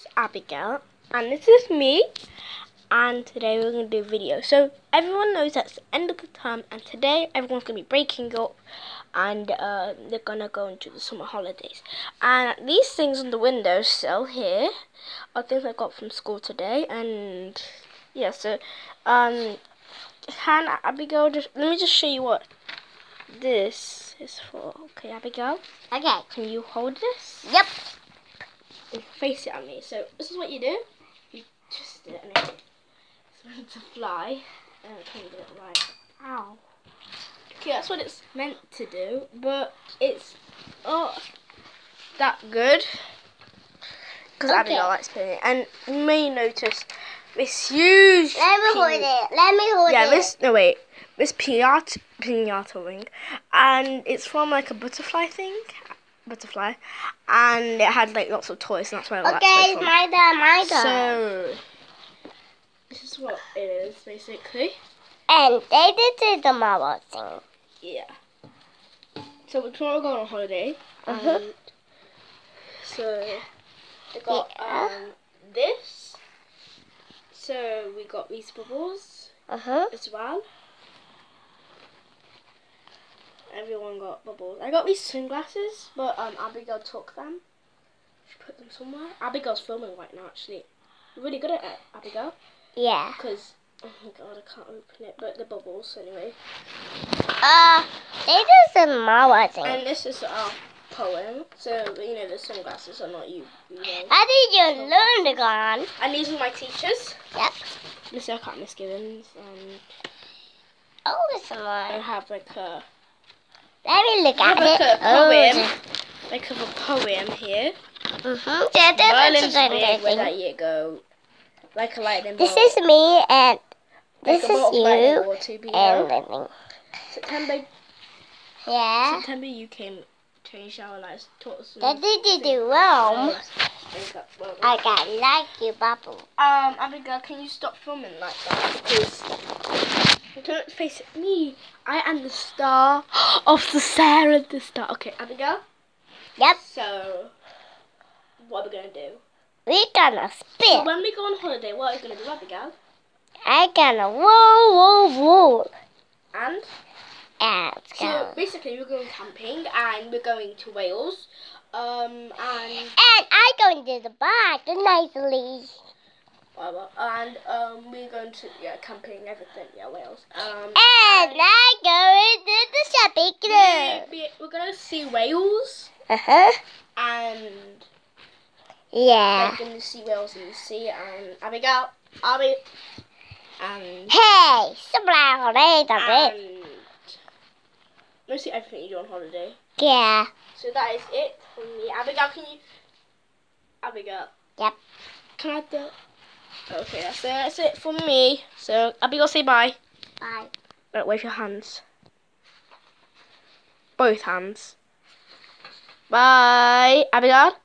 is Abigail, and this is me. And today we're going to do a video. So everyone knows that's the end of the term, and today everyone's going to be breaking up, and uh, they're going to go into the summer holidays. And these things on the windowsill here are things I got from school today, and yeah. So um, can Abigail just let me just show you what this is for. Okay, Abigail, Okay. can you hold this? Yep. Face it at me. So this is what you do. You twist it and it it's meant to fly. And I can't get it. Ow. Okay, that's what it's meant to do, but it's oh that good. Because Okay. Abigail likes playing it. And you may notice this huge Let me hold it. Let me hold yeah, it. this no wait, this pinata pinata ring, and it's from like a butterfly thing, butterfly, and it had like lots of toys, and that's where I got Okay, that it's toy my turn. My turn. So this is what it is basically. and they did do the marble thing. Yeah. So we're tomorrow going on holiday, Mhm. and so we got Yeah. um this. So we got these bubbles. Uh huh. as well. Everyone got bubbles. I got these sunglasses, but um, Abigail took them. She put them somewhere. Abigail's filming right now, actually. You're really good at it, Abigail. Yeah. Because, oh my god, I can't open it. But the bubbles, anyway. Uh, did the marble thing. And this is our poem. So, you know, the sunglasses are not you. you know. How did you learn the gun? And these are my teachers. Yep. Urquhart, Miss Gibbons. And Oh, this I have like a, Let me look at it. a Oh, poem. Like of a poem here. Mm-hmm. Yeah, this Merlin's is the big. Where'd thing. that year go? Like a lightning This bolt. is me and this is bolt of lightning you bolt to be and living. September, Yeah. September you came, changed our lives, taught us That did you do wrong. Well, I got like you, Bubble. Um, Abigail, can you stop filming like that? Because don't face it, me. I am the star of the Sarah the star. Okay, Abigail. Yep. So, what are we gonna do? We're gonna So spin. when we go on holiday, what are we gonna do, Abigail? I gonna whoa whoa whoa. And And so basically, we're going camping and we're going to Wales. Um, and And I going to the bar nicely. Whatever. And um, we're going to yeah camping, everything. Yeah, Wales. Um, And I going to the shopping club. we, we, we're gonna see Wales Uh huh. and Yeah. we're gonna see whales in the sea and Abigail, Abby, and Hey, later, and mostly everything you do on holiday. Yeah. So that is it from me. Abigail, can you? Abigail. Yep. Can I do? Okay, that's it. That's it from me. So Abigail, say bye. Bye. Right, wave your hands. Both hands. Bye, Abigail.